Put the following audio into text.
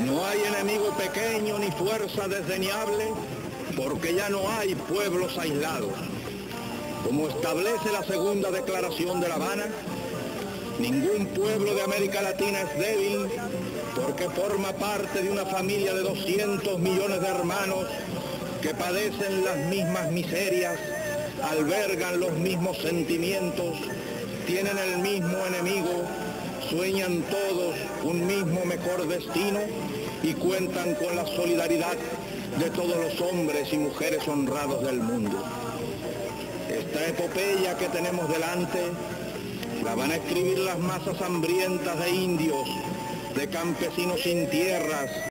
No hay enemigo pequeño ni fuerza desdeñable, porque ya no hay pueblos aislados. Como establece la segunda declaración de La Habana, ningún pueblo de América Latina es débil porque forma parte de una familia de 200 millones de hermanos que padecen las mismas miserias, albergan los mismos sentimientos, tienen el mismo enemigo, sueñan todos un mismo mejor destino y cuentan con la solidaridad de todos los hombres y mujeres honrados del mundo. Esta epopeya que tenemos delante la van a escribir las masas hambrientas de indios, de campesinos sin tierras,